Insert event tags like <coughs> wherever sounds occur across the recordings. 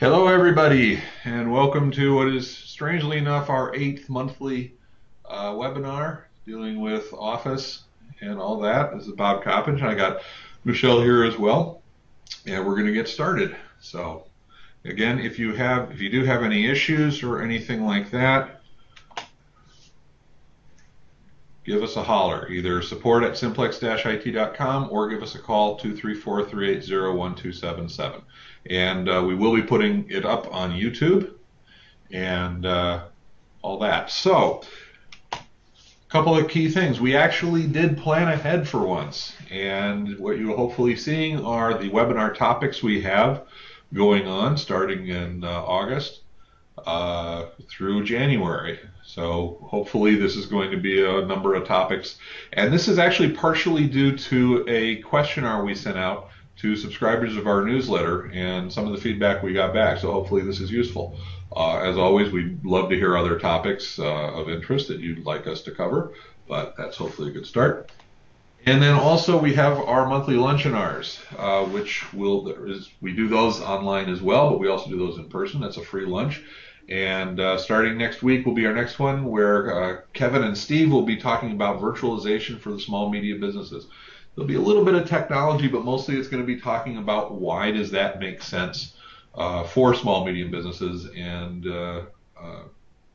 Hello, everybody, and welcome to what is strangely enough our eighth monthly uh, webinar dealing with Office and all that. This is Bob Coppedge, and I got Michelle here as well, and we're going to get started. So, again, if you have, if you do have any issues or anything like that, give us a holler. Either support at simplex-it.com or give us a call 234-380-1277 and uh, we will be putting it up on YouTube and uh, all that. So, a couple of key things. We actually did plan ahead for once, and what you're hopefully seeing are the webinar topics we have going on starting in uh, August uh, through January. So hopefully this is going to be a number of topics. And this is actually partially due to a questionnaire we sent out to subscribers of our newsletter and some of the feedback we got back. So hopefully this is useful. Uh, as always, we'd love to hear other topics uh, of interest that you'd like us to cover, but that's hopefully a good start. And then also we have our monthly lunchinars, uh, which will is, we do those online as well, but we also do those in person. That's a free lunch. And uh, starting next week will be our next one, where uh, Kevin and Steve will be talking about virtualization for the small media businesses. There'll be a little bit of technology, but mostly it's going to be talking about why does that make sense uh, for small medium businesses and uh, uh,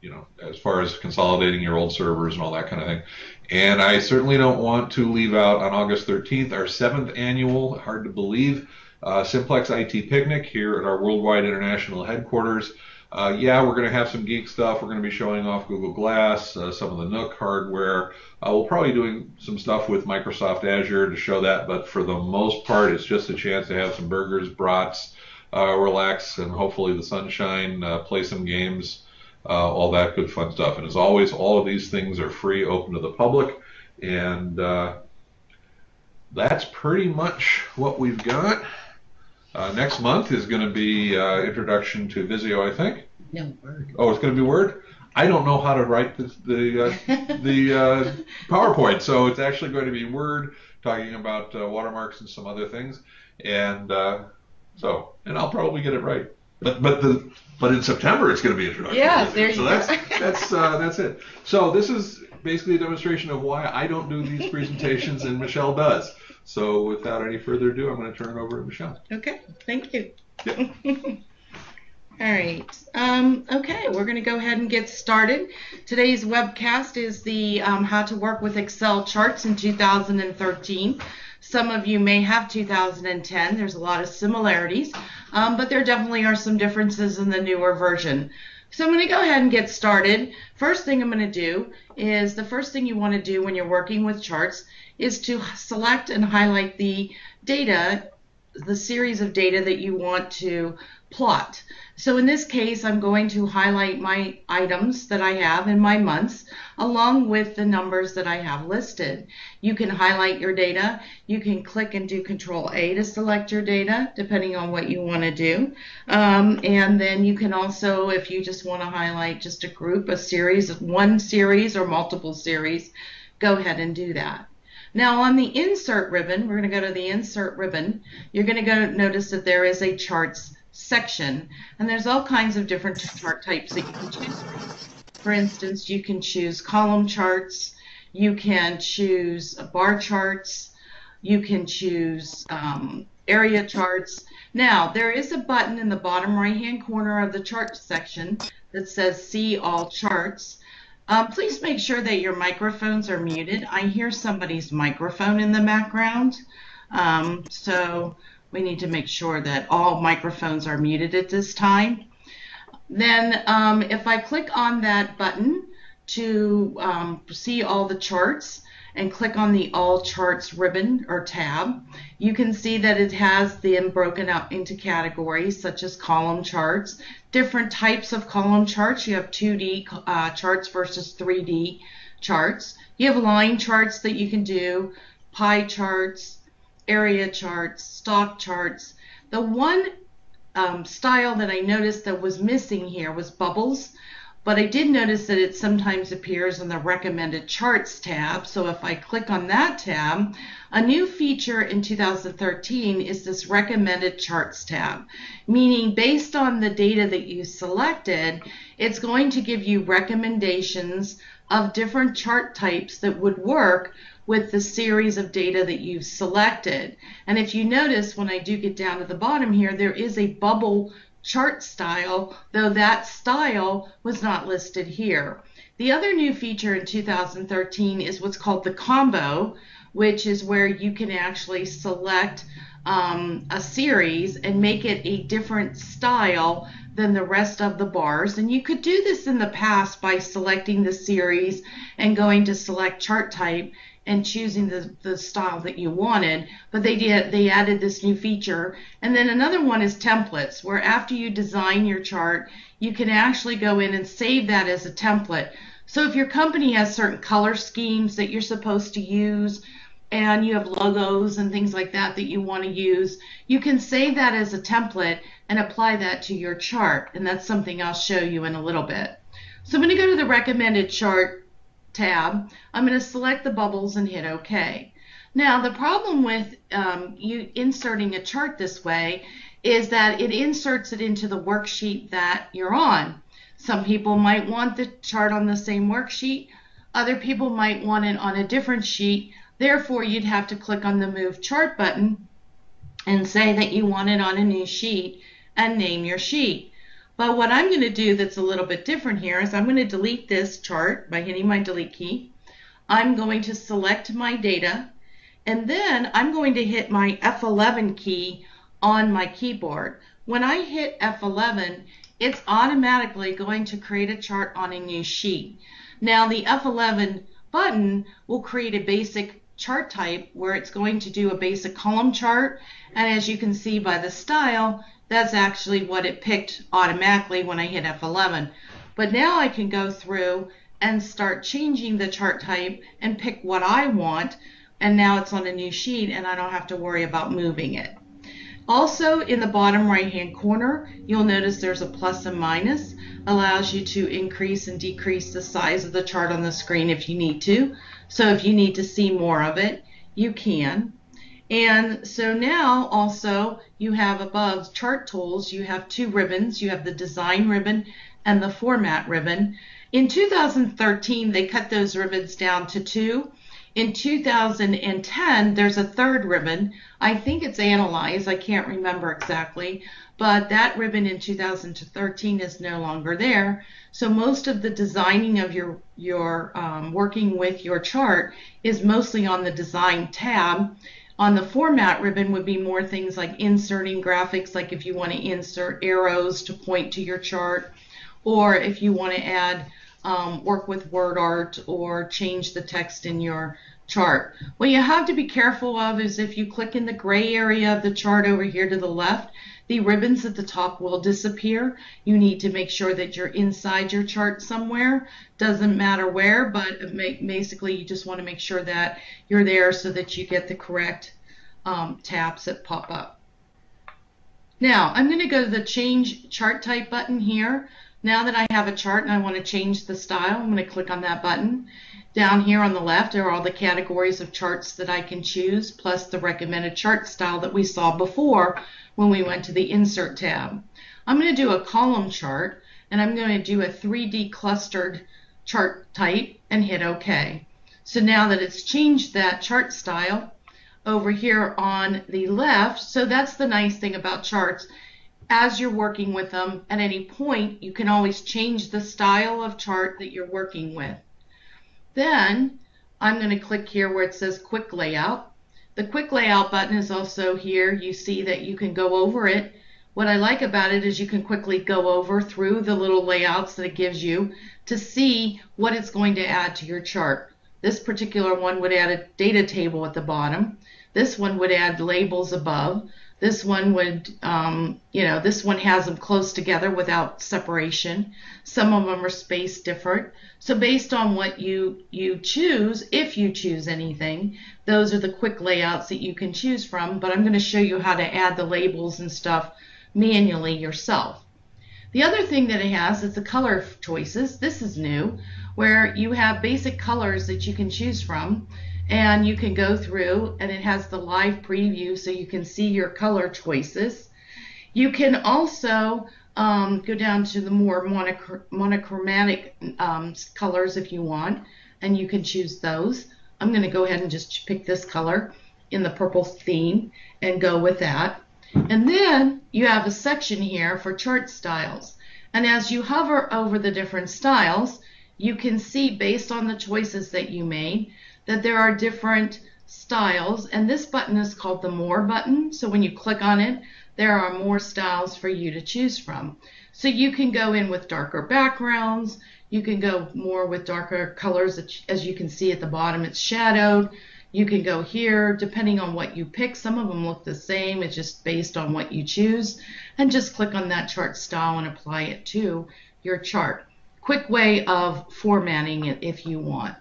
you know as far as consolidating your old servers and all that kind of thing. And I certainly don't want to leave out on August 13th our seventh annual, hard to believe, uh, Simplex IT picnic here at our worldwide international headquarters. Uh, yeah, we're going to have some geek stuff. We're going to be showing off Google Glass, uh, some of the Nook hardware. Uh, we'll probably be doing some stuff with Microsoft Azure to show that, but for the most part, it's just a chance to have some burgers, brats, uh, relax, and hopefully the sunshine, uh, play some games, uh, all that good fun stuff. And as always, all of these things are free, open to the public, and that's pretty much what we've got. Uh, next month is going to be uh, introduction to Visio, I think. No, Word. Oh, it's going to be Word. I don't know how to write the the, uh, the uh, <laughs> PowerPoint, so it's actually going to be Word, talking about uh, watermarks and some other things, and uh, so and I'll probably get it right. But but the but in September it's going to be introduction. Yeah, there you so go. that's that's that's it. So this is basically a demonstration of why I don't do these presentations and Michelle does. So without any further ado, I'm going to turn it over to Michelle. Okay, thank you. Yep. <laughs> All right. Um, okay, we're going to go ahead and get started. Today's webcast is the um, How to Work with Excel Charts in 2013. Some of you may have 2010. There's a lot of similarities, um, but there definitely are some differences in the newer version. So I'm going to go ahead and get started. First thing I'm going to do is the first thing you want to do when you're working with charts is to select and highlight the data, the series of data that you want to plot. So in this case, I'm going to highlight my items that I have in my months along with the numbers that I have listed. You can highlight your data. You can click and do Control A to select your data depending on what you want to do. Um, and then you can also, if you just want to highlight just a group, a series, one series or multiple series, go ahead and do that. Now on the insert ribbon, we're going to go to the insert ribbon. You're going to go notice that there is a charts section and there's all kinds of different chart types that you can choose from. For instance, you can choose column charts, you can choose bar charts, you can choose um, area charts. Now, there is a button in the bottom right hand corner of the chart section that says see all charts. Um, please make sure that your microphones are muted. I hear somebody's microphone in the background. Um, so we need to make sure that all microphones are muted at this time. Then um, if I click on that button to um, see all the charts and click on the all charts ribbon or tab, you can see that it has them broken up into categories such as column charts, different types of column charts. You have 2D uh, charts versus 3D charts. You have line charts that you can do, pie charts, area charts, stock charts. The one um, style that I noticed that was missing here was bubbles. But I did notice that it sometimes appears in the recommended charts tab. So if I click on that tab, a new feature in 2013 is this recommended charts tab, meaning based on the data that you selected, it's going to give you recommendations of different chart types that would work with the series of data that you've selected. And if you notice when I do get down to the bottom here, there is a bubble chart style, though that style was not listed here. The other new feature in 2013 is what's called the combo, which is where you can actually select um, a series and make it a different style than the rest of the bars. And you could do this in the past by selecting the series and going to select chart type and choosing the, the style that you wanted, but they did they added this new feature. And then another one is templates, where after you design your chart, you can actually go in and save that as a template. So if your company has certain color schemes that you're supposed to use, and you have logos and things like that that you want to use, you can save that as a template and apply that to your chart. And that's something I'll show you in a little bit. So I'm going to go to the recommended chart tab, I'm going to select the bubbles and hit OK. Now the problem with um, you inserting a chart this way is that it inserts it into the worksheet that you're on. Some people might want the chart on the same worksheet. Other people might want it on a different sheet. Therefore, you'd have to click on the Move Chart button and say that you want it on a new sheet and name your sheet. But what I'm going to do that's a little bit different here is I'm going to delete this chart by hitting my delete key. I'm going to select my data and then I'm going to hit my F11 key on my keyboard. When I hit F11, it's automatically going to create a chart on a new sheet. Now the F11 button will create a basic chart type where it's going to do a basic column chart and as you can see by the style that's actually what it picked automatically when I hit F11. But now I can go through and start changing the chart type and pick what I want. And now it's on a new sheet and I don't have to worry about moving it. Also in the bottom right hand corner, you'll notice there's a plus and minus. Allows you to increase and decrease the size of the chart on the screen if you need to. So if you need to see more of it, you can. And so now also you have above chart tools, you have two ribbons. You have the design ribbon and the format ribbon. In 2013, they cut those ribbons down to two. In 2010, there's a third ribbon. I think it's Analyze. I can't remember exactly. But that ribbon in 2013 is no longer there. So most of the designing of your, your um, working with your chart is mostly on the Design tab. On the format ribbon would be more things like inserting graphics, like if you want to insert arrows to point to your chart, or if you want to add um, work with word art or change the text in your chart. What you have to be careful of is if you click in the gray area of the chart over here to the left, the ribbons at the top will disappear. You need to make sure that you're inside your chart somewhere. Doesn't matter where, but basically you just want to make sure that you're there so that you get the correct um, tabs that pop up. Now, I'm going to go to the Change Chart Type button here. Now that I have a chart and I want to change the style, I'm going to click on that button. Down here on the left are all the categories of charts that I can choose, plus the recommended chart style that we saw before when we went to the Insert tab. I'm going to do a column chart, and I'm going to do a 3D clustered chart type and hit OK. So now that it's changed that chart style over here on the left, so that's the nice thing about charts. As you're working with them, at any point, you can always change the style of chart that you're working with. Then I'm going to click here where it says Quick Layout the quick layout button is also here. You see that you can go over it. What I like about it is you can quickly go over through the little layouts that it gives you to see what it's going to add to your chart. This particular one would add a data table at the bottom. This one would add labels above. This one would, um, you know, this one has them close together without separation. Some of them are spaced different. So based on what you, you choose, if you choose anything, those are the quick layouts that you can choose from. But I'm going to show you how to add the labels and stuff manually yourself. The other thing that it has is the color choices. This is new, where you have basic colors that you can choose from and you can go through and it has the live preview so you can see your color choices. You can also um, go down to the more monochromatic um, colors if you want and you can choose those. I'm going to go ahead and just pick this color in the purple theme and go with that. And then you have a section here for chart styles. And as you hover over the different styles, you can see based on the choices that you made that there are different styles. And this button is called the More button. So when you click on it, there are more styles for you to choose from. So you can go in with darker backgrounds. You can go more with darker colors. As you can see at the bottom, it's shadowed. You can go here depending on what you pick. Some of them look the same. It's just based on what you choose. And just click on that chart style and apply it to your chart. Quick way of formatting it if you want.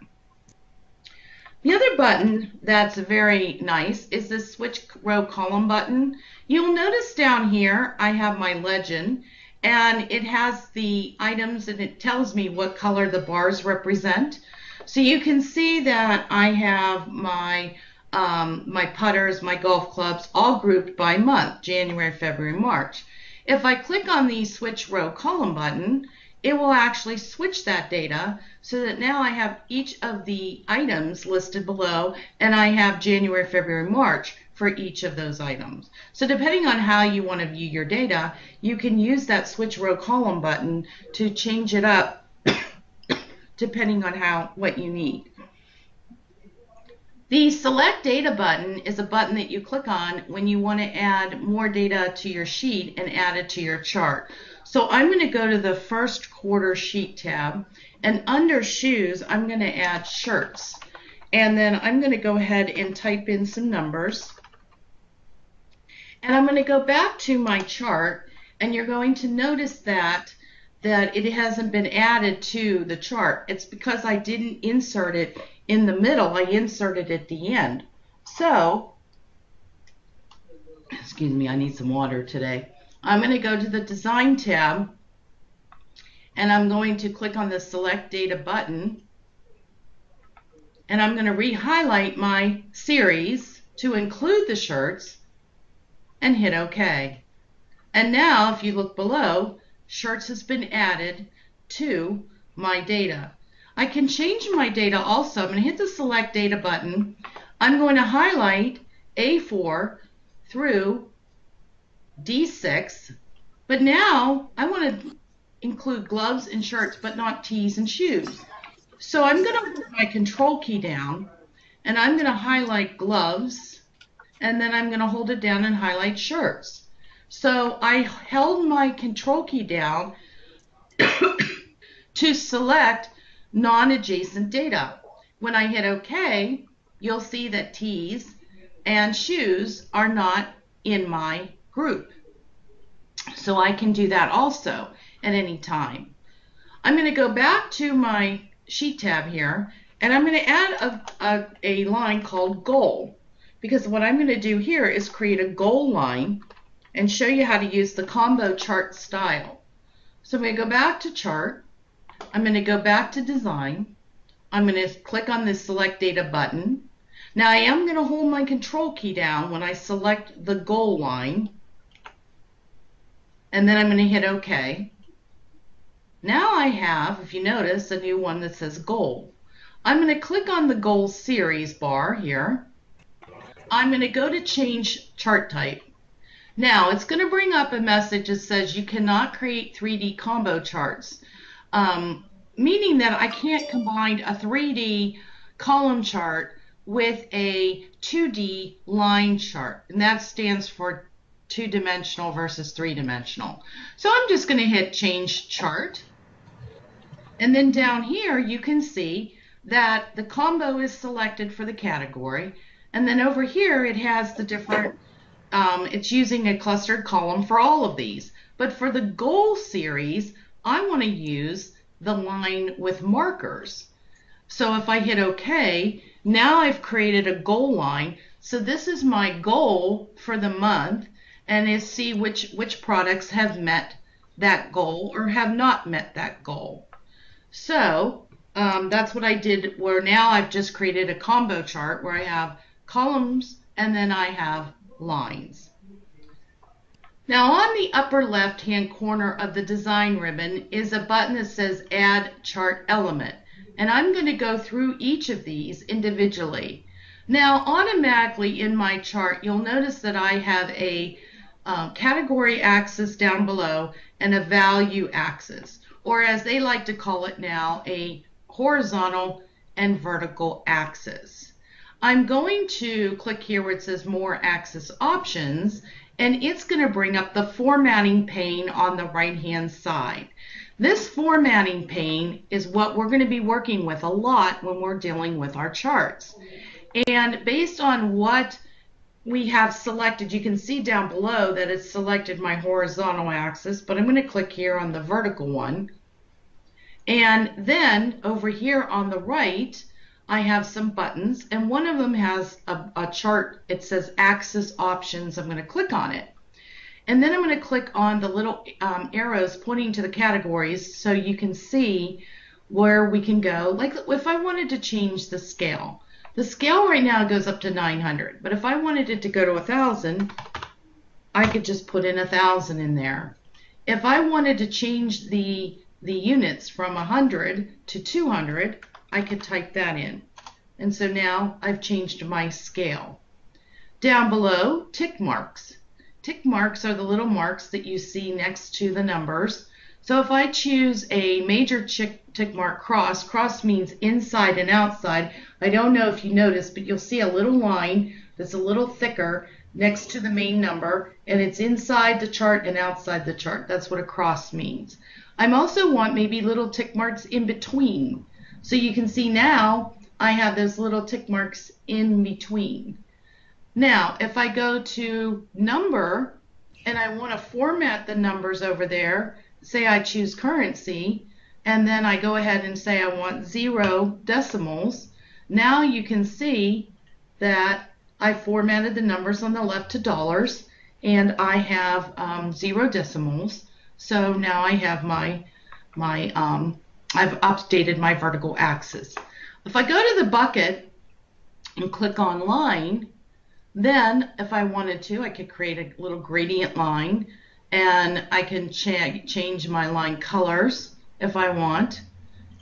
The other button that's very nice is the switch row column button. You'll notice down here I have my legend and it has the items and it tells me what color the bars represent. So you can see that I have my um, my putters, my golf clubs, all grouped by month, January, February, March. If I click on the switch row column button, it will actually switch that data so that now I have each of the items listed below and I have January, February, March for each of those items. So depending on how you want to view your data, you can use that switch row column button to change it up <coughs> depending on how what you need. The select data button is a button that you click on when you want to add more data to your sheet and add it to your chart. So I'm going to go to the first quarter sheet tab and under shoes I'm going to add shirts and then I'm going to go ahead and type in some numbers and I'm going to go back to my chart and you're going to notice that that it hasn't been added to the chart. It's because I didn't insert it in the middle. I inserted at the end. So, excuse me, I need some water today. I'm going to go to the Design tab and I'm going to click on the Select Data button and I'm going to re-highlight my series to include the shirts and hit OK. And now if you look below, shirts has been added to my data. I can change my data also. I'm going to hit the select data button. I'm going to highlight A4 through D6, but now I want to include gloves and shirts, but not tees and shoes. So I'm going to put my control key down and I'm going to highlight gloves and then I'm going to hold it down and highlight shirts. So I held my control key down <coughs> to select non-adjacent data. When I hit OK, you'll see that tees and shoes are not in my group. So I can do that also at any time. I'm going to go back to my sheet tab here and I'm going to add a, a, a line called goal because what I'm going to do here is create a goal line and show you how to use the combo chart style. So I'm going to go back to chart. I'm going to go back to design. I'm going to click on the select data button. Now I am going to hold my control key down when I select the goal line. And then I'm going to hit OK. Now I have, if you notice, a new one that says goal. I'm going to click on the goal series bar here. I'm going to go to change chart type. Now, it's going to bring up a message that says you cannot create 3D combo charts, um, meaning that I can't combine a 3D column chart with a 2D line chart, and that stands for two-dimensional versus three-dimensional. So I'm just going to hit Change Chart, and then down here you can see that the combo is selected for the category, and then over here it has the different um, it's using a clustered column for all of these. But for the goal series, I want to use the line with markers. So if I hit OK, now I've created a goal line. So this is my goal for the month and is see which, which products have met that goal or have not met that goal. So um, that's what I did where now I've just created a combo chart where I have columns and then I have lines. Now on the upper left hand corner of the design ribbon is a button that says add chart element and I'm going to go through each of these individually. Now automatically in my chart you'll notice that I have a uh, category axis down below and a value axis or as they like to call it now a horizontal and vertical axis. I'm going to click here where it says more axis options and it's going to bring up the formatting pane on the right hand side. This formatting pane is what we're going to be working with a lot when we're dealing with our charts. And based on what we have selected, you can see down below that it's selected my horizontal axis, but I'm going to click here on the vertical one. And then over here on the right, I have some buttons and one of them has a, a chart. It says axis options. I'm going to click on it. And then I'm going to click on the little um, arrows pointing to the categories so you can see where we can go. Like if I wanted to change the scale, the scale right now goes up to 900, but if I wanted it to go to 1000, I could just put in 1000 in there. If I wanted to change the the units from 100 to 200, I could type that in. And so now I've changed my scale. Down below, tick marks. Tick marks are the little marks that you see next to the numbers. So if I choose a major tick mark cross, cross means inside and outside. I don't know if you noticed, but you'll see a little line that's a little thicker next to the main number, and it's inside the chart and outside the chart. That's what a cross means. I also want maybe little tick marks in between. So you can see now I have those little tick marks in between. Now, if I go to number and I want to format the numbers over there, say I choose currency, and then I go ahead and say I want zero decimals, now you can see that I formatted the numbers on the left to dollars and I have um, zero decimals. So now I have my, my um, I've updated my vertical axis. If I go to the bucket and click on line, then if I wanted to, I could create a little gradient line and I can cha change my line colors if I want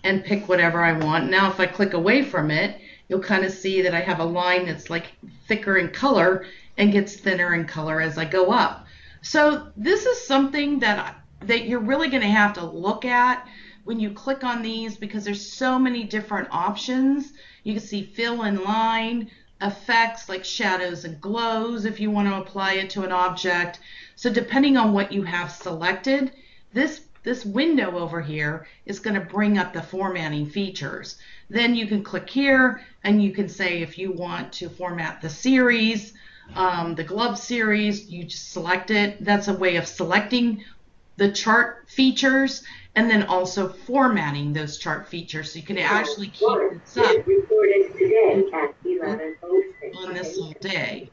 and pick whatever I want. Now if I click away from it, you'll kind of see that I have a line that's like thicker in color and gets thinner in color as I go up. So this is something that that you're really going to have to look at when you click on these because there's so many different options. You can see fill in line, effects like shadows and glows if you want to apply it to an object. So depending on what you have selected, this this window over here is going to bring up the formatting features. Then you can click here and you can say if you want to format the series, um, the glove series, you just select it. That's a way of selecting the chart features and then also formatting those chart features so you can actually keep this up on this whole day.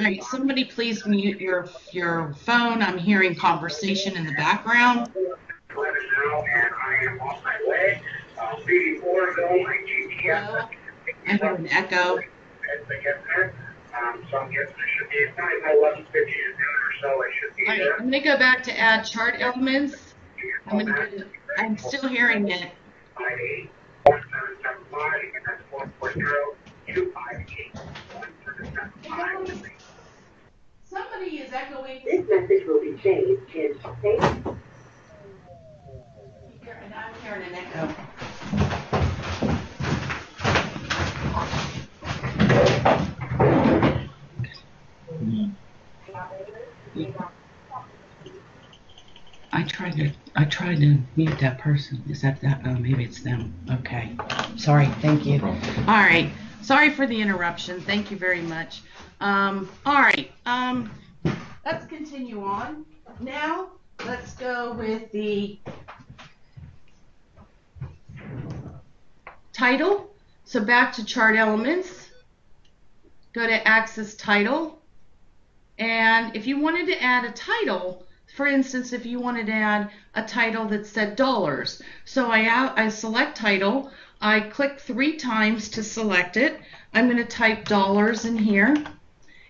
All right, somebody please mute your your phone. I'm hearing conversation in the background. I hear an echo. Um, so I'm guessing it should be probably about 11:50 or so. I should be All right, there. I'm gonna go back to add chart elements. I'm gonna. Get, I'm still hearing it. Somebody is echoing. This message will be changed in. And I'm hearing an echo. I tried to I tried to mute that person. Is that that? Oh, maybe it's them. Okay. Sorry. Thank you. No all right. Sorry for the interruption. Thank you very much. Um, all right. Um, let's continue on. Now let's go with the title. So back to chart elements. Go to axis title And if you wanted to add a title, for instance, if you wanted to add a title that said dollars, so I, I select title, I click three times to select it. I'm going to type dollars in here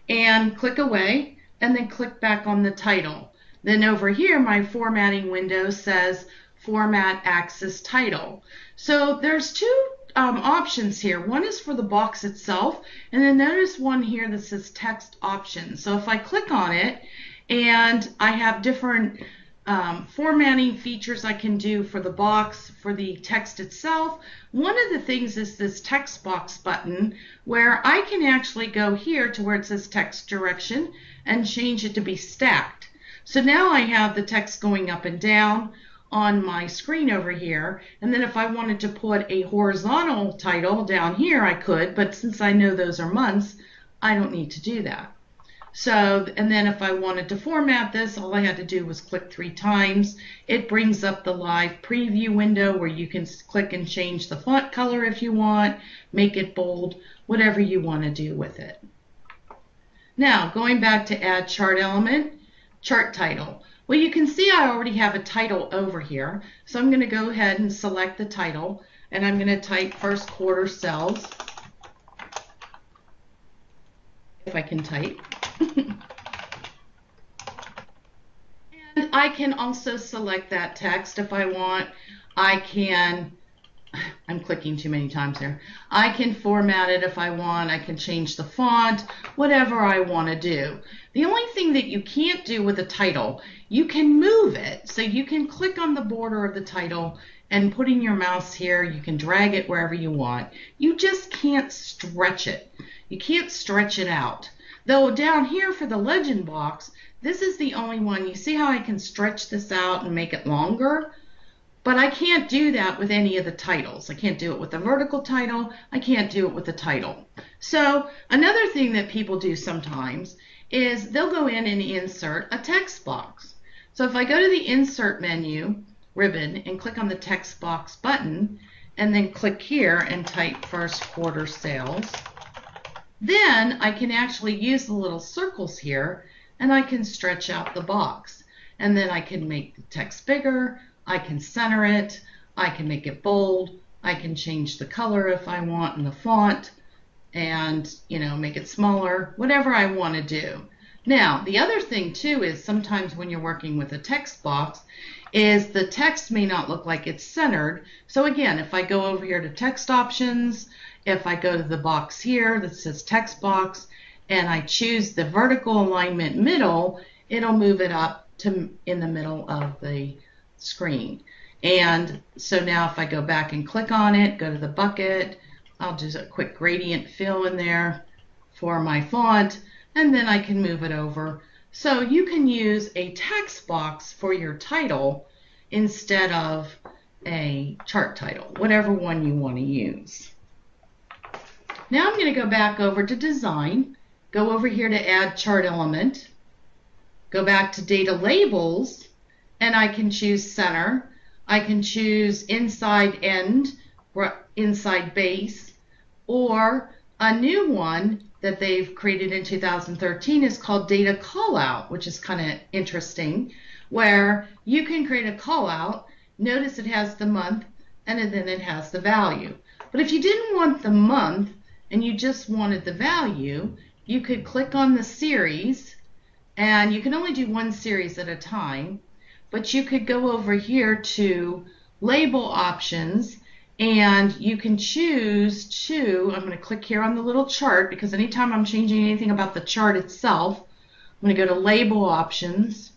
and click away and then click back on the title. Then over here, my formatting window says format axis title. So there's two um, options here. One is for the box itself, and then notice one here that says text options. So if I click on it, and I have different um, formatting features I can do for the box, for the text itself. One of the things is this text box button where I can actually go here to where it says text direction and change it to be stacked. So now I have the text going up and down on my screen over here. And then if I wanted to put a horizontal title down here, I could, but since I know those are months, I don't need to do that. So, and then if I wanted to format this, all I had to do was click three times. It brings up the live preview window where you can click and change the font color if you want, make it bold, whatever you want to do with it. Now, going back to add chart element, chart title. Well, you can see I already have a title over here. So I'm going to go ahead and select the title and I'm going to type first quarter sales. If I can type. And I can also select that text if I want. I can, I'm clicking too many times here. I can format it if I want. I can change the font, whatever I want to do. The only thing that you can't do with a title, you can move it. So you can click on the border of the title and putting your mouse here, you can drag it wherever you want. You just can't stretch it. You can't stretch it out. Though down here for the legend box, this is the only one. You see how I can stretch this out and make it longer? But I can't do that with any of the titles. I can't do it with the vertical title. I can't do it with the title. So another thing that people do sometimes is they'll go in and insert a text box. So if I go to the insert menu ribbon and click on the text box button and then click here and type first quarter sales, then I can actually use the little circles here and I can stretch out the box. And then I can make the text bigger, I can center it, I can make it bold, I can change the color if I want in the font and you know make it smaller, whatever I want to do. Now the other thing too is sometimes when you're working with a text box is the text may not look like it's centered. So again, if I go over here to text options, if I go to the box here that says text box and I choose the vertical alignment middle, it'll move it up to in the middle of the screen. And so now if I go back and click on it, go to the bucket, I'll do a quick gradient fill in there for my font, and then I can move it over. So you can use a text box for your title instead of a chart title, whatever one you want to use. Now I'm going to go back over to design, go over here to add chart element, go back to data labels, and I can choose center. I can choose inside end, or inside base, or a new one that they've created in 2013 is called data callout, which is kind of interesting, where you can create a callout. Notice it has the month and then it has the value. But if you didn't want the month, and you just wanted the value, you could click on the series and you can only do one series at a time, but you could go over here to label options and you can choose to, I'm going to click here on the little chart because anytime I'm changing anything about the chart itself, I'm going to go to label options,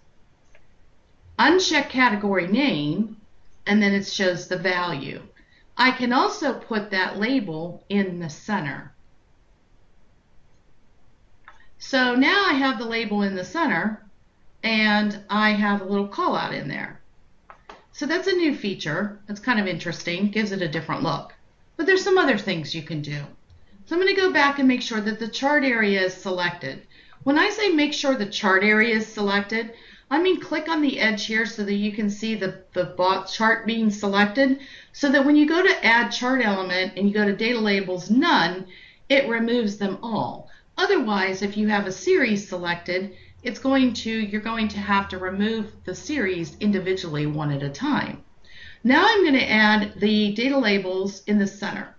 uncheck category name, and then it shows the value. I can also put that label in the center. So now I have the label in the center and I have a little call out in there. So that's a new feature. That's kind of interesting, gives it a different look. But there's some other things you can do. So I'm going to go back and make sure that the chart area is selected. When I say make sure the chart area is selected, I mean click on the edge here so that you can see the, the chart being selected so that when you go to add chart element and you go to data labels none, it removes them all. Otherwise, if you have a series selected, it's going to you're going to have to remove the series individually one at a time. Now I'm going to add the data labels in the center.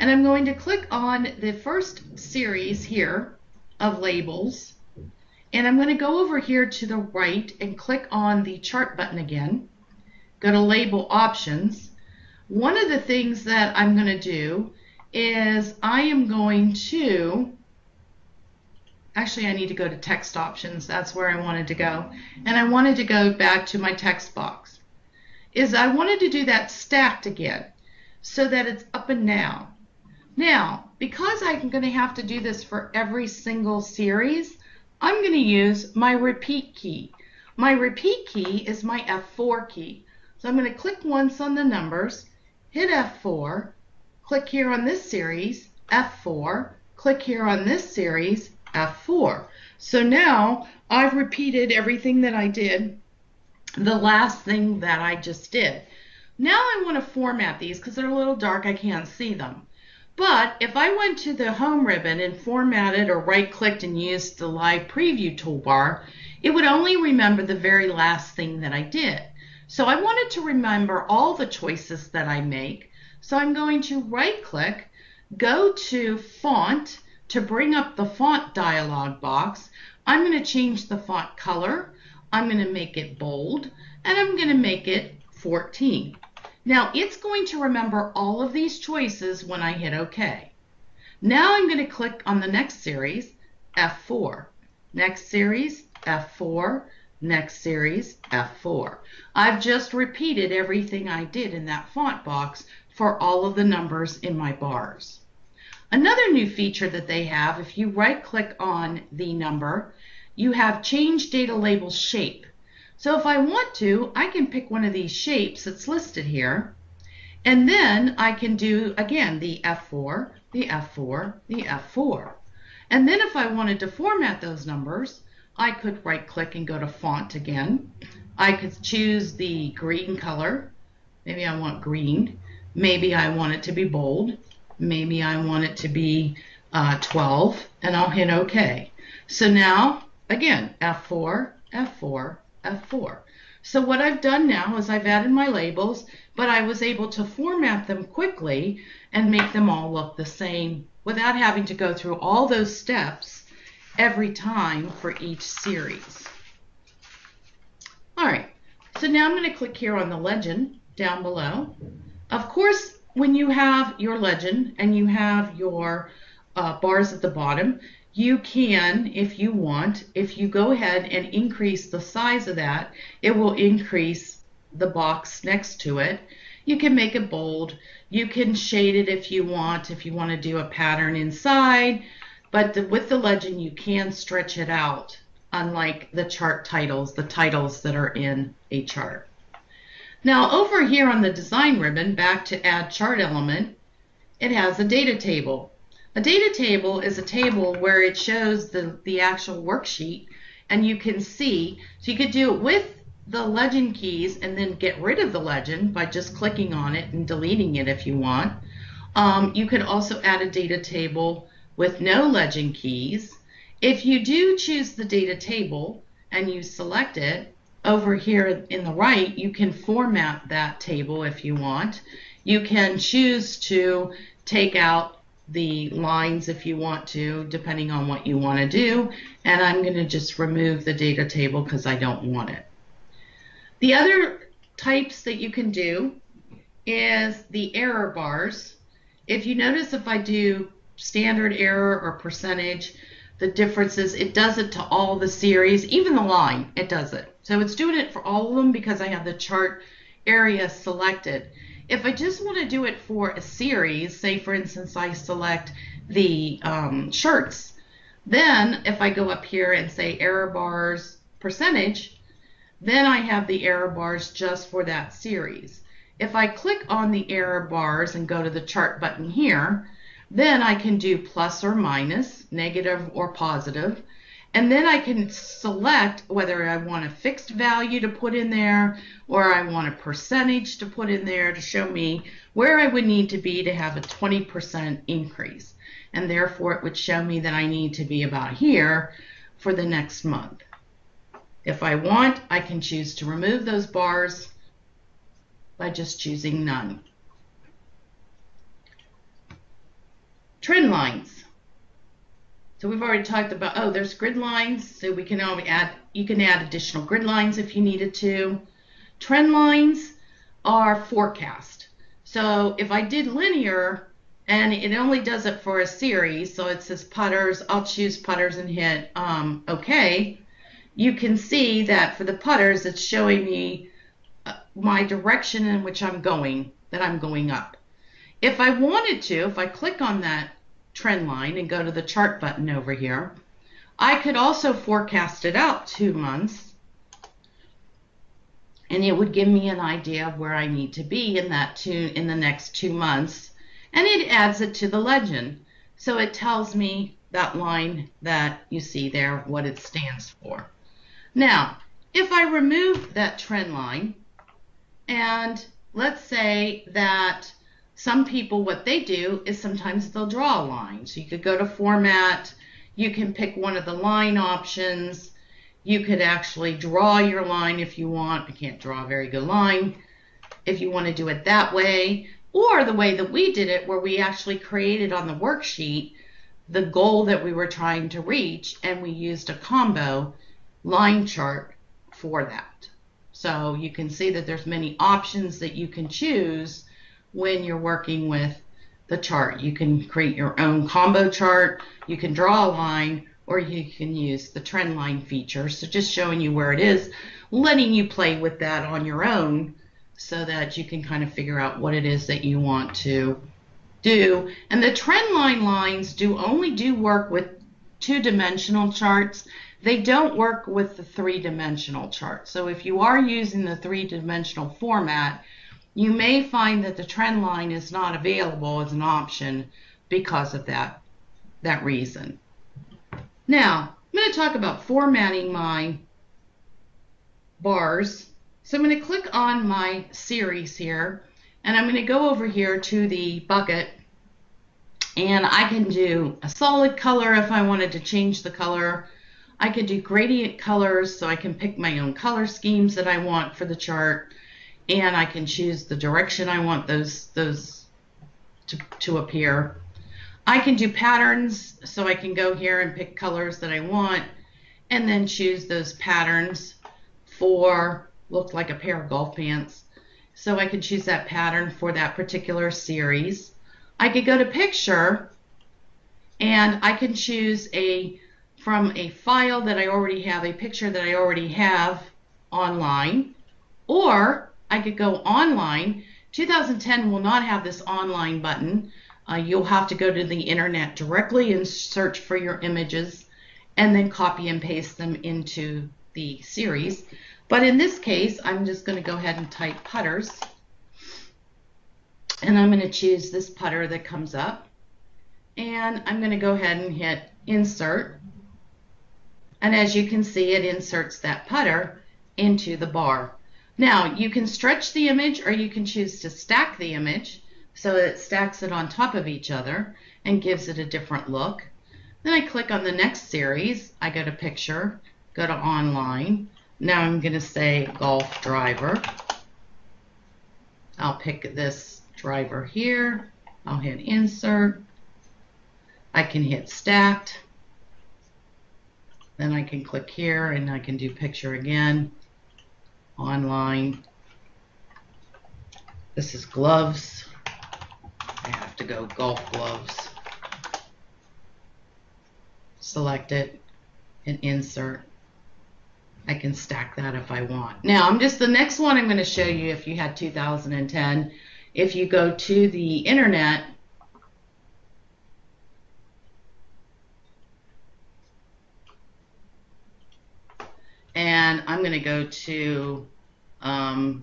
And I'm going to click on the first series here of labels. And I'm going to go over here to the right and click on the chart button again. Go to label options. One of the things that I'm going to do is I am going to actually I need to go to text options that's where I wanted to go and I wanted to go back to my text box is I wanted to do that stacked again so that it's up and down now because I'm going to have to do this for every single series I'm going to use my repeat key my repeat key is my F4 key so I'm going to click once on the numbers hit F4 click here on this series F4 click here on this series F4. So now I've repeated everything that I did, the last thing that I just did. Now I want to format these because they're a little dark, I can't see them. But if I went to the home ribbon and formatted or right clicked and used the live preview toolbar, it would only remember the very last thing that I did. So I wanted to remember all the choices that I make. So I'm going to right click, go to font, to bring up the font dialog box, I'm going to change the font color. I'm going to make it bold and I'm going to make it 14. Now it's going to remember all of these choices when I hit OK. Now I'm going to click on the next series, F4. Next series, F4. Next series, F4. I've just repeated everything I did in that font box for all of the numbers in my bars. Another new feature that they have, if you right click on the number, you have change data label shape. So if I want to, I can pick one of these shapes that's listed here, and then I can do, again, the F4, the F4, the F4. And then if I wanted to format those numbers, I could right click and go to font again. I could choose the green color. Maybe I want green. Maybe I want it to be bold maybe I want it to be uh, 12 and I'll hit OK. So now again F4, F4, F4. So what I've done now is I've added my labels but I was able to format them quickly and make them all look the same without having to go through all those steps every time for each series. Alright, so now I'm going to click here on the legend down below. Of course, when you have your legend and you have your uh, bars at the bottom, you can, if you want, if you go ahead and increase the size of that, it will increase the box next to it. You can make it bold. You can shade it if you want, if you want to do a pattern inside. But the, with the legend, you can stretch it out, unlike the chart titles, the titles that are in a chart. Now over here on the design ribbon, back to add chart element, it has a data table. A data table is a table where it shows the, the actual worksheet and you can see, so you could do it with the legend keys and then get rid of the legend by just clicking on it and deleting it if you want. Um, you could also add a data table with no legend keys. If you do choose the data table and you select it, over here in the right, you can format that table if you want. You can choose to take out the lines if you want to, depending on what you want to do. And I'm going to just remove the data table because I don't want it. The other types that you can do is the error bars. If you notice if I do standard error or percentage, the differences, it does it to all the series, even the line, it does it. So it's doing it for all of them because I have the chart area selected. If I just want to do it for a series, say for instance I select the um, shirts, then if I go up here and say error bars percentage, then I have the error bars just for that series. If I click on the error bars and go to the chart button here, then I can do plus or minus, negative or positive, And then I can select whether I want a fixed value to put in there or I want a percentage to put in there to show me where I would need to be to have a 20% increase. And therefore it would show me that I need to be about here for the next month. If I want, I can choose to remove those bars by just choosing none. Trend lines. So we've already talked about, oh, there's grid lines, so we can add, you can add additional grid lines if you needed to. Trend lines are forecast. So if I did linear, and it only does it for a series, so it says putters, I'll choose putters and hit um, OK. You can see that for the putters, it's showing me uh, my direction in which I'm going, that I'm going up. If I wanted to, if I click on that trend line and go to the chart button over here, I could also forecast it out two months and it would give me an idea of where I need to be in that two in the next two months and it adds it to the legend. So it tells me that line that you see there what it stands for. Now if I remove that trend line and let's say that some people, what they do is sometimes they'll draw a line. So you could go to format, you can pick one of the line options. You could actually draw your line if you want. I can't draw a very good line. If you want to do it that way, or the way that we did it, where we actually created on the worksheet the goal that we were trying to reach, and we used a combo line chart for that. So you can see that there's many options that you can choose when you're working with the chart. You can create your own combo chart, you can draw a line, or you can use the trend line feature. So just showing you where it is, letting you play with that on your own so that you can kind of figure out what it is that you want to do. And the trend line lines do only do work with two-dimensional charts. They don't work with the three-dimensional chart. So if you are using the three-dimensional format, you may find that the trend line is not available as an option because of that, that reason. Now, I'm going to talk about formatting my bars. So I'm going to click on my series here, and I'm going to go over here to the bucket, and I can do a solid color if I wanted to change the color. I could do gradient colors, so I can pick my own color schemes that I want for the chart and I can choose the direction I want those those to, to appear. I can do patterns, so I can go here and pick colors that I want, and then choose those patterns for look like a pair of golf pants. So I can choose that pattern for that particular series. I could go to picture, and I can choose a from a file that I already have, a picture that I already have online, or I could go online. 2010 will not have this online button. Uh, you'll have to go to the internet directly and search for your images and then copy and paste them into the series. But in this case, I'm just going to go ahead and type putters. And I'm going to choose this putter that comes up. And I'm going to go ahead and hit insert. And as you can see, it inserts that putter into the bar. Now, you can stretch the image or you can choose to stack the image so it stacks it on top of each other and gives it a different look. Then I click on the next series. I go to picture, go to online. Now I'm going to say golf driver. I'll pick this driver here. I'll hit insert. I can hit stacked. Then I can click here and I can do picture again online. This is gloves. I have to go golf gloves. Select it and insert. I can stack that if I want. Now, I'm just the next one I'm going to show you if you had 2010. If you go to the internet, and I'm going to go to um,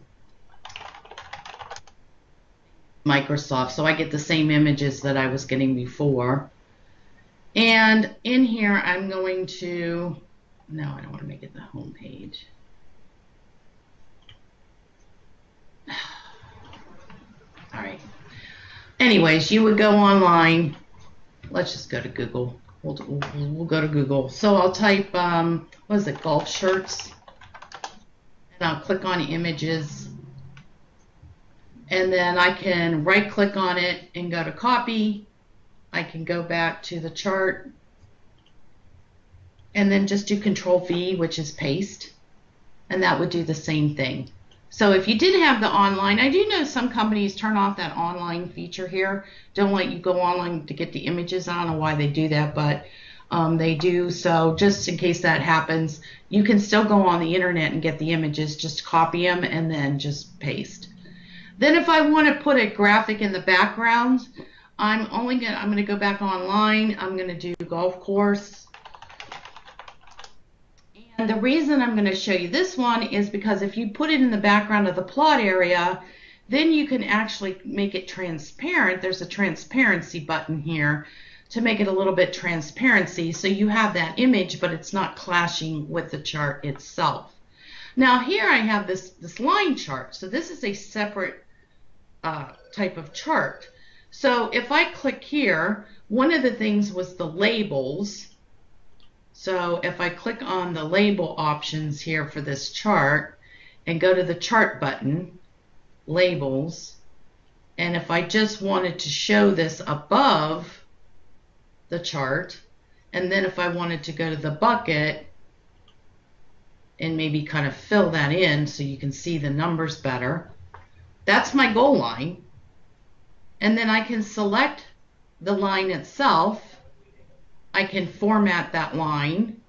Microsoft. So I get the same images that I was getting before. And in here, I'm going to, no, I don't want to make it the home page. <sighs> All right. Anyways, you would go online. Let's just go to Google. We'll, we'll, go to Google. So I'll type, um, what is it, golf shirts? And I'll click on images. And then I can right click on it and go to copy. I can go back to the chart and then just do control V, which is paste. And that would do the same thing. So if you did have the online, I do know some companies turn off that online feature here. Don't let you go online to get the images. I don't know why they do that, but um, they do. So just in case that happens, you can still go on the internet and get the images. Just copy them and then just paste. Then if I want to put a graphic in the background, I'm only to, I'm going to go back online. I'm going to do golf course. And the reason I'm going to show you this one is because if you put it in the background of the plot area, then you can actually make it transparent. There's a transparency button here to make it a little bit transparency so you have that image but it's not clashing with the chart itself. Now here I have this, this line chart. So this is a separate uh, type of chart. So if I click here, one of the things was the labels. So if I click on the label options here for this chart and go to the chart button, labels, and if I just wanted to show this above the chart, and then if I wanted to go to the bucket and maybe kind of fill that in so you can see the numbers better, that's my goal line. And then I can select the line itself. I can format that line.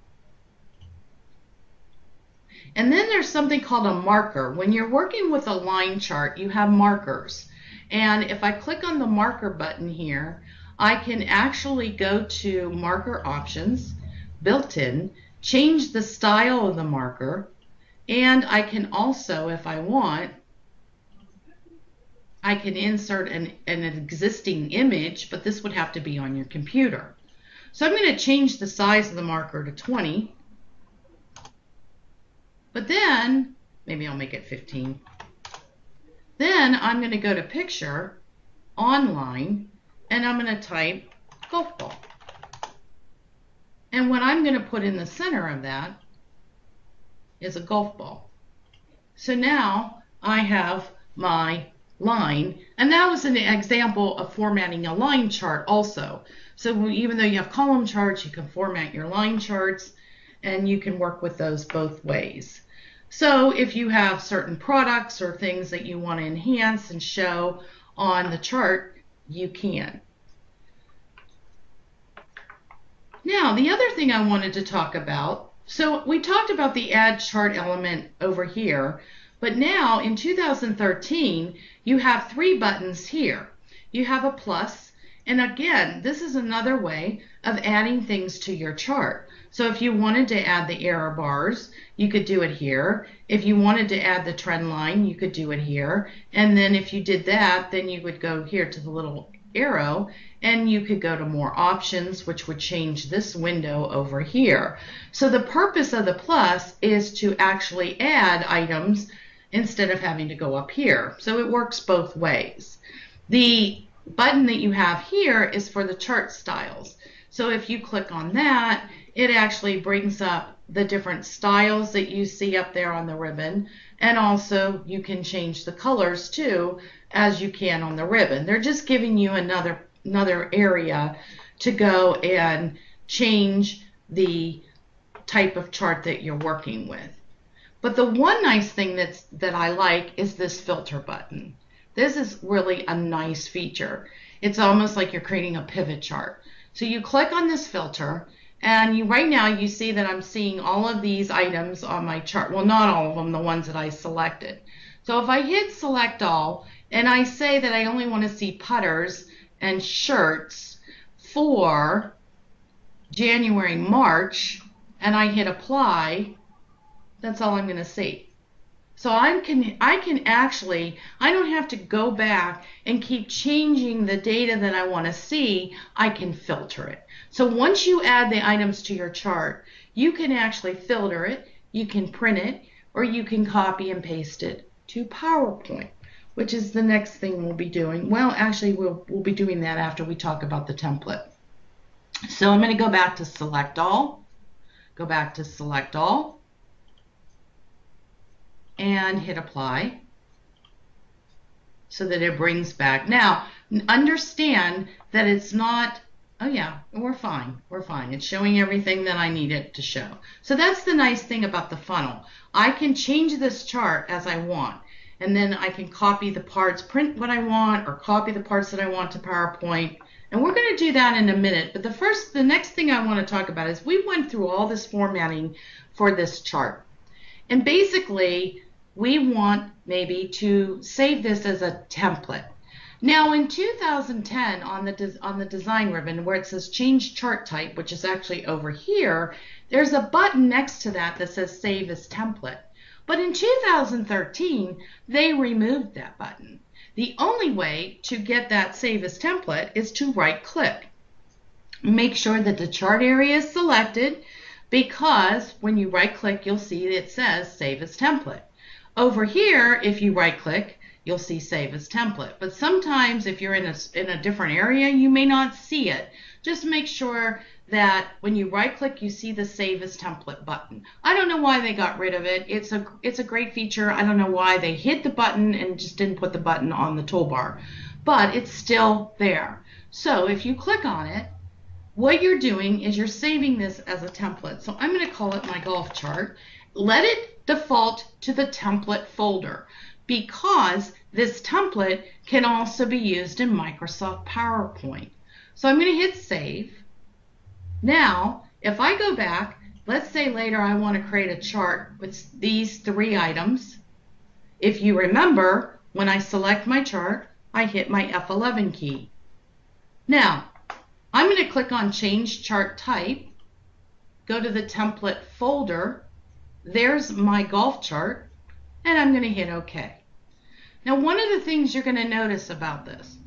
And then there's something called a marker. When you're working with a line chart, you have markers. And if I click on the marker button here, I can actually go to marker options, built in, change the style of the marker, and I can also, if I want, I can insert an, an existing image, but this would have to be on your computer. So I'm going to change the size of the marker to 20. But then, maybe I'll make it 15. Then I'm going to go to picture, online, and I'm going to type golf ball. And what I'm going to put in the center of that is a golf ball. So now I have my line. And that was an example of formatting a line chart also. So even though you have column charts, you can format your line charts and you can work with those both ways. So if you have certain products or things that you want to enhance and show on the chart, you can. Now, the other thing I wanted to talk about, so we talked about the add chart element over here, but now in 2013, you have three buttons here. You have a plus, and again, this is another way of adding things to your chart. So if you wanted to add the error bars, you could do it here. If you wanted to add the trend line, you could do it here. And then if you did that, then you would go here to the little arrow and you could go to more options which would change this window over here. So the purpose of the plus is to actually add items instead of having to go up here. So it works both ways. The button that you have here is for the chart styles. So if you click on that, it actually brings up the different styles that you see up there on the ribbon. And also you can change the colors too, as you can on the ribbon. They're just giving you another, another area to go and change the type of chart that you're working with. But the one nice thing that's that I like is this filter button. This is really a nice feature. It's almost like you're creating a pivot chart. So you click on this filter and you right now you see that I'm seeing all of these items on my chart. Well, not all of them, the ones that I selected. So if I hit select all and I say that I only want to see putters and shirts for January, March, and I hit apply, that's all I'm going to see. So I can I can actually I don't have to go back and keep changing the data that I want to see. I can filter it. So once you add the items to your chart, you can actually filter it, you can print it, or you can copy and paste it to PowerPoint, which is the next thing we'll be doing. Well, actually we'll we'll be doing that after we talk about the template. So I'm going to go back to select all, go back to select all, and hit apply so that it brings back. Now, understand that it's not, oh yeah, we're fine, we're fine. It's showing everything that I need it to show. So that's the nice thing about the funnel. I can change this chart as I want, and then I can copy the parts, print what I want, or copy the parts that I want to PowerPoint. And we're going to do that in a minute. But the first, the next thing I want to talk about is we went through all this formatting for this chart. And basically, we want maybe to save this as a template. Now in 2010 on the on the design ribbon where it says change chart type, which is actually over here, there's a button next to that that says save as template. But in 2013, they removed that button. The only way to get that save as template is to right click. Make sure that the chart area is selected because when you right click, you'll see it says save as template. Over here, if you right click, you'll see save as template. But sometimes if you're in a, in a different area, you may not see it. Just make sure that when you right click, you see the save as template button. I don't know why they got rid of it. It's a, it's a great feature. I don't know why they hit the button and just didn't put the button on the toolbar, but it's still there. So if you click on it, what you're doing is you're saving this as a template. So I'm going to call it my golf chart. Let it default to the template folder because this template can also be used in Microsoft PowerPoint. So I'm going to hit save. Now, if I go back, let's say later I want to create a chart with these three items. If you remember, when I select my chart, I hit my F11 key. Now, I'm going to click on Change Chart Type, go to the Template folder, there's my golf chart, and I'm going to hit OK. Now, one of the things you're going to notice about this,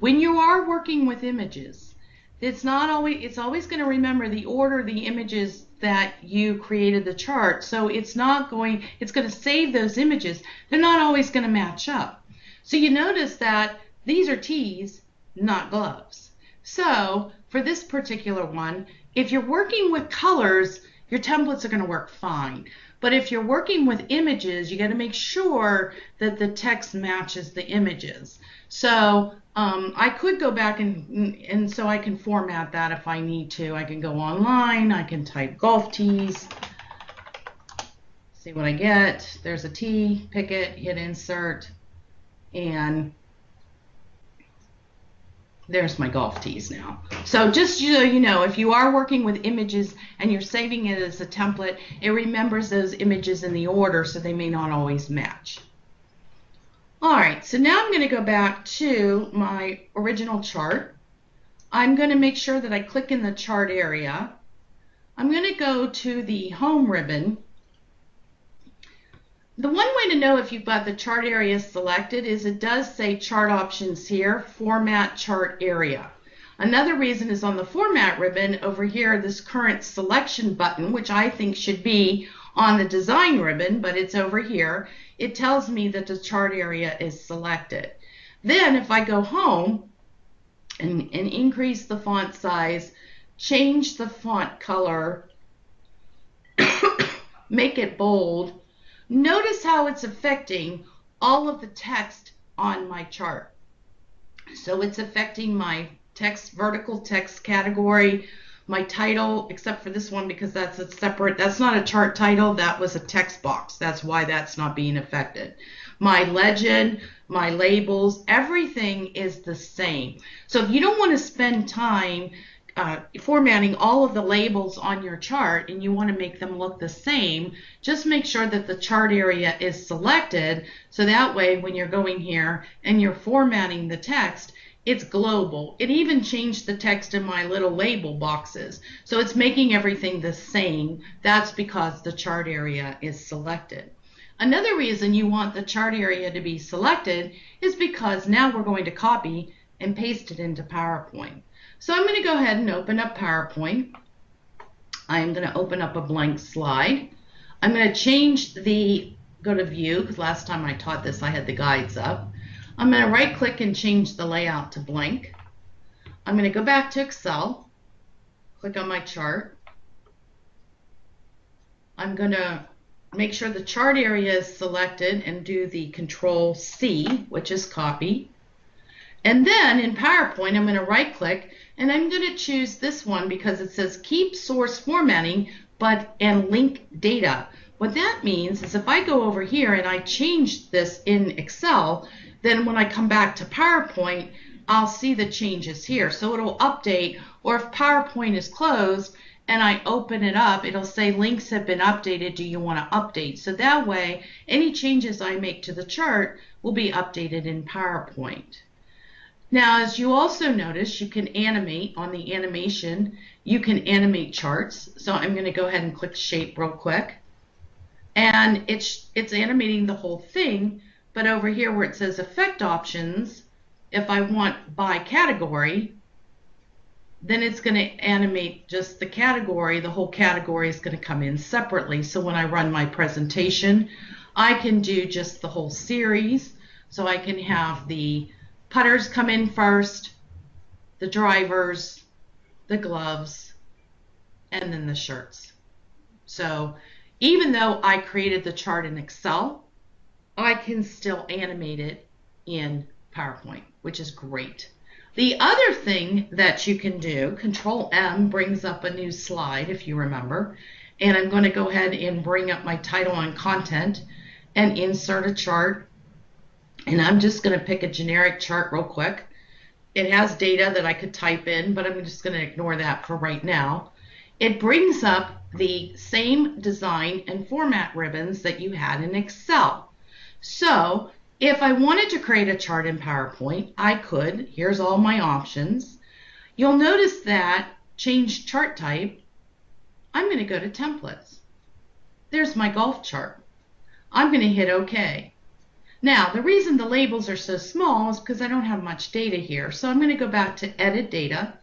when you are working with images, it's not always it's always going to remember the order the images that you created the chart. So it's not going it's going to save those images. They're not always going to match up. So you notice that these are tees, not gloves. So for this particular one, if you're working with colors, your templates are going to work fine. But if you're working with images, you got to make sure that the text matches the images. So um, I could go back and, and so I can format that if I need to. I can go online, I can type golf tees, see what I get. There's a T. pick it, hit insert, and there's my golf tees now. So just so you know, if you are working with images and you're saving it as a template, it remembers those images in the order so they may not always match. All right, so now I'm going to go back to my original chart. I'm going to make sure that I click in the chart area. I'm going to go to the home ribbon the one way to know if you've got the chart area selected is it does say chart options here, format chart area. Another reason is on the format ribbon over here, this current selection button, which I think should be on the design ribbon, but it's over here. It tells me that the chart area is selected. Then if I go home and, and increase the font size, change the font color, <coughs> make it bold, Notice how it's affecting all of the text on my chart. So it's affecting my text, vertical text category, my title, except for this one because that's a separate, that's not a chart title, that was a text box. That's why that's not being affected. My legend, my labels, everything is the same. So if you don't want to spend time uh, formatting all of the labels on your chart and you want to make them look the same, just make sure that the chart area is selected so that way when you're going here and you're formatting the text, it's global. It even changed the text in my little label boxes. So it's making everything the same. That's because the chart area is selected. Another reason you want the chart area to be selected is because now we're going to copy and paste it into PowerPoint. So I'm going to go ahead and open up PowerPoint. I'm going to open up a blank slide. I'm going to change the, go to view, because last time I taught this I had the guides up. I'm going to right click and change the layout to blank. I'm going to go back to Excel, click on my chart. I'm going to make sure the chart area is selected and do the control C, which is copy. And then in PowerPoint, I'm going to right click and I'm going to choose this one because it says keep source formatting but and link data. What that means is if I go over here and I change this in Excel, then when I come back to PowerPoint, I'll see the changes here. So it'll update, or if PowerPoint is closed and I open it up, it'll say links have been updated. Do you want to update? So that way, any changes I make to the chart will be updated in PowerPoint. Now, as you also notice, you can animate on the animation. You can animate charts. So I'm going to go ahead and click shape real quick. And it's, it's animating the whole thing. But over here where it says effect options, if I want by category, then it's going to animate just the category. The whole category is going to come in separately. So when I run my presentation, I can do just the whole series. So I can have the putters come in first, the drivers, the gloves, and then the shirts. So even though I created the chart in Excel, I can still animate it in PowerPoint, which is great. The other thing that you can do, Control M brings up a new slide if you remember, and I'm going to go ahead and bring up my title and content and insert a chart. And I'm just going to pick a generic chart real quick. It has data that I could type in, but I'm just going to ignore that for right now. It brings up the same design and format ribbons that you had in Excel. So if I wanted to create a chart in PowerPoint, I could. Here's all my options. You'll notice that change chart type, I'm going to go to templates. There's my golf chart. I'm going to hit OK. Now, the reason the labels are so small is because I don't have much data here. So I'm going to go back to Edit Data.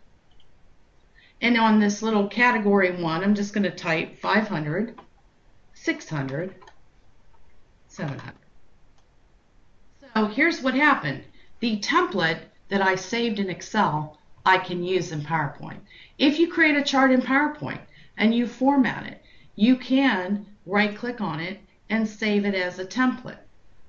And on this little category one, I'm just going to type 500, 600, 700. So here's what happened. The template that I saved in Excel, I can use in PowerPoint. If you create a chart in PowerPoint and you format it, you can right click on it and save it as a template.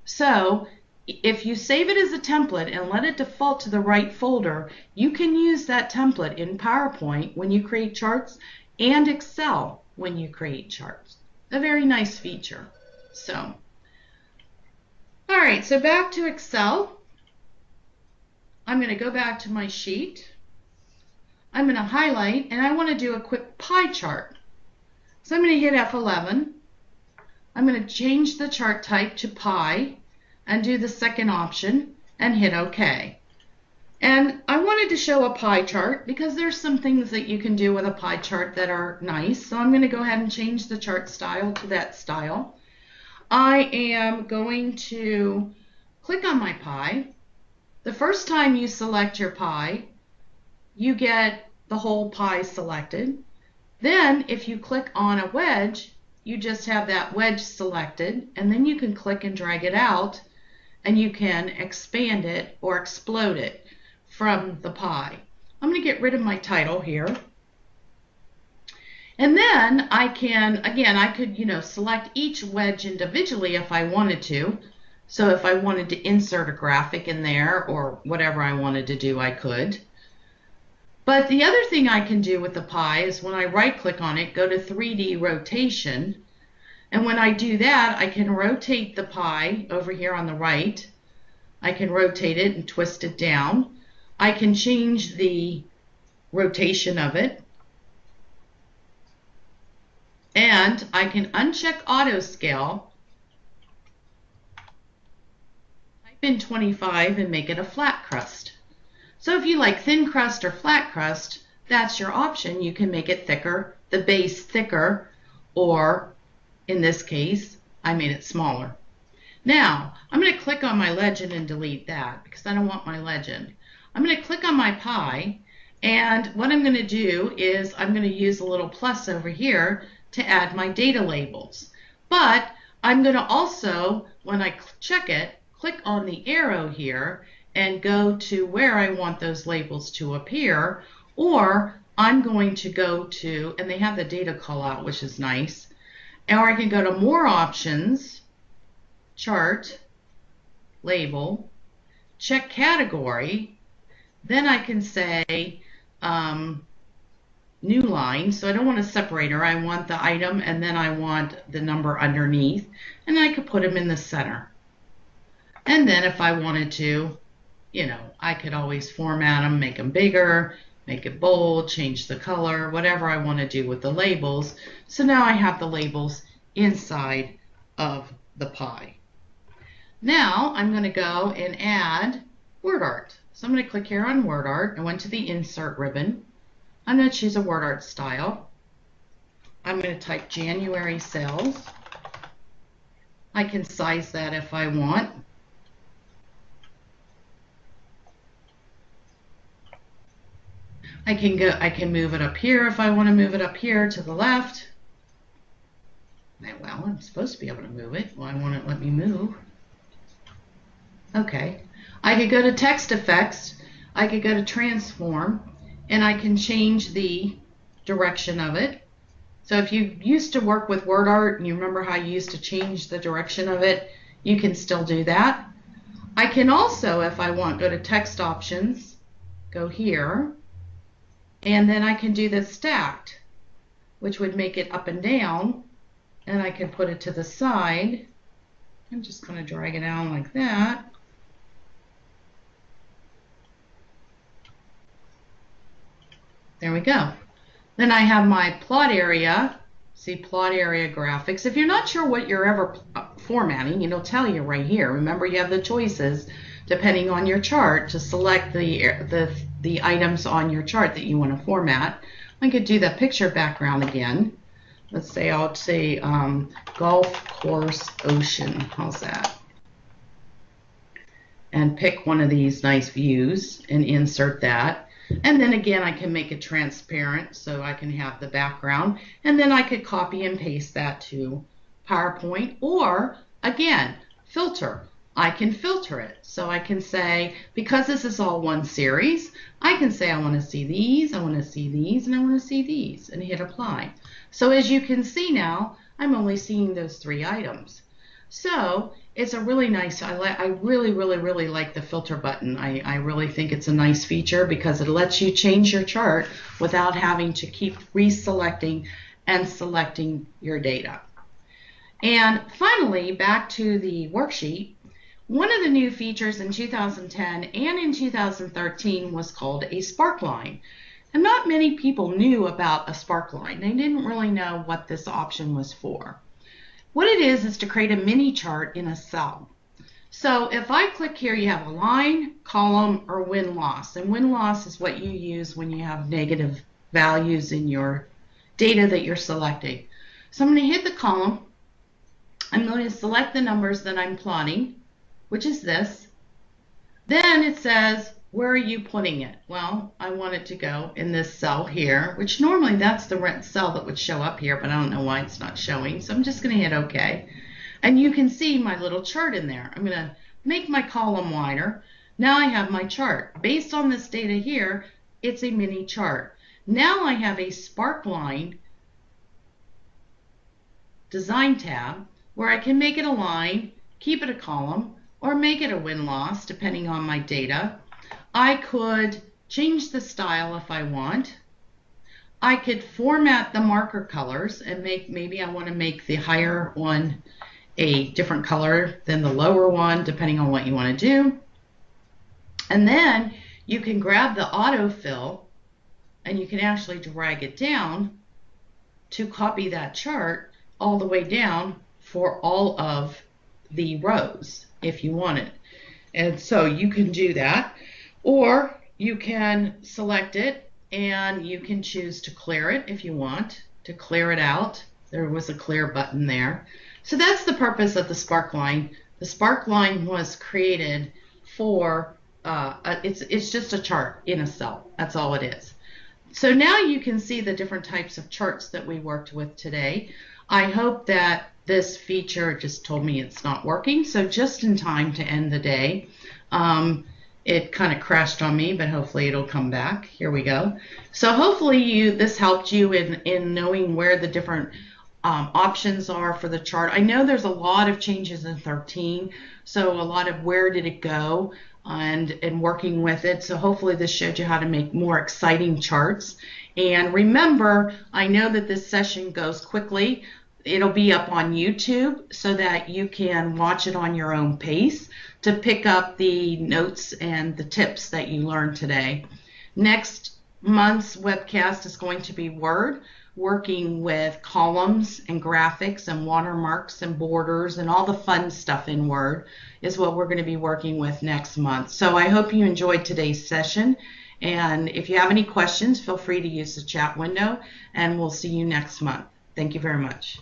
So if you save it as a template and let it default to the right folder, you can use that template in PowerPoint when you create charts and Excel when you create charts. A very nice feature. So all right, so back to Excel. I'm going to go back to my sheet. I'm going to highlight, and I want to do a quick pie chart. So I'm going to hit F11. I'm going to change the chart type to pie and do the second option and hit OK. And I wanted to show a pie chart because there's some things that you can do with a pie chart that are nice. So I'm going to go ahead and change the chart style to that style. I am going to click on my pie. The first time you select your pie, you get the whole pie selected. Then if you click on a wedge, you just have that wedge selected and then you can click and drag it out and you can expand it or explode it from the pie. I'm going to get rid of my title here. And then I can, again, I could, you know, select each wedge individually if I wanted to. So if I wanted to insert a graphic in there or whatever I wanted to do, I could. But the other thing I can do with the pie is when I right click on it, go to 3D rotation. And when I do that, I can rotate the pie over here on the right. I can rotate it and twist it down. I can change the rotation of it. And I can uncheck auto scale, type in 25 and make it a flat crust. So if you like thin crust or flat crust, that's your option. You can make it thicker, the base thicker, or in this case, I made it smaller. Now, I'm going to click on my legend and delete that because I don't want my legend. I'm going to click on my pie and what I'm going to do is I'm going to use a little plus over here to add my data labels. But I'm going to also, when I check it, click on the arrow here and go to where I want those labels to appear, or I'm going to go to, and they have the data call out, which is nice, or I can go to more options, chart, label, check category, then I can say um, new line. So I don't want a separator. I want the item and then I want the number underneath. And I could put them in the center. And then if I wanted to, you know, I could always format them, make them bigger, make it bold, change the color, whatever I want to do with the labels. So now I have the labels inside of the pie. Now I'm going to go and add word art. So I'm going to click here on word art. I went to the insert ribbon. I'm going to choose a word art style. I'm going to type January sales. I can size that if I want. I can go I can move it up here if I want to move it up here to the left. Well, I'm supposed to be able to move it. Why won't it let me move? Okay. I could go to text effects. I could go to transform and I can change the direction of it. So if you used to work with word art and you remember how you used to change the direction of it, you can still do that. I can also, if I want, go to text options, go here, and then I can do the stacked, which would make it up and down, and I can put it to the side. I'm just going to drag it down like that. There we go. Then I have my plot area. See plot area graphics. If you're not sure what you're ever formatting, it'll tell you right here. Remember you have the choices depending on your chart to select the, the, the items on your chart that you want to format. I could do the picture background again. Let's say I'll say um, golf course ocean. How's that? And pick one of these nice views and insert that. And then again, I can make it transparent so I can have the background. And then I could copy and paste that to PowerPoint or again, filter. I can filter it. So I can say, because this is all one series, I can say I want to see these, I want to see these, and I want to see these, and hit apply. So as you can see now, I'm only seeing those three items. So it's a really nice, I, I really, really, really like the filter button. I, I really think it's a nice feature because it lets you change your chart without having to keep reselecting and selecting your data. And finally, back to the worksheet, one of the new features in 2010 and in 2013 was called a sparkline. And not many people knew about a sparkline. They didn't really know what this option was for. What it is is to create a mini chart in a cell. So if I click here, you have a line, column, or win-loss. And win-loss is what you use when you have negative values in your data that you're selecting. So I'm going to hit the column. I'm going to select the numbers that I'm plotting which is this. Then it says, where are you putting it? Well, I want it to go in this cell here, which normally that's the rent cell that would show up here, but I don't know why it's not showing. So I'm just going to hit OK. And you can see my little chart in there. I'm going to make my column wider. Now I have my chart. Based on this data here, it's a mini chart. Now I have a Sparkline design tab where I can make it a line, keep it a column, or make it a win-loss depending on my data. I could change the style if I want. I could format the marker colors and make maybe I want to make the higher one a different color than the lower one depending on what you want to do. And then you can grab the autofill and you can actually drag it down to copy that chart all the way down for all of the rows if you want it. And so you can do that. Or you can select it and you can choose to clear it if you want, to clear it out. There was a clear button there. So that's the purpose of the spark line. The spark line was created for uh, it's it's just a chart in a cell. That's all it is. So now you can see the different types of charts that we worked with today. I hope that this feature just told me it's not working. So just in time to end the day, um, it kind of crashed on me, but hopefully it'll come back. Here we go. So hopefully you this helped you in in knowing where the different um, options are for the chart. I know there's a lot of changes in 13, so a lot of where did it go and and working with it. So hopefully this showed you how to make more exciting charts. And remember, I know that this session goes quickly. It'll be up on YouTube so that you can watch it on your own pace to pick up the notes and the tips that you learned today. Next month's webcast is going to be Word working with columns and graphics and watermarks and borders and all the fun stuff in Word is what we're going to be working with next month. So I hope you enjoyed today's session. And if you have any questions, feel free to use the chat window and we'll see you next month. Thank you very much.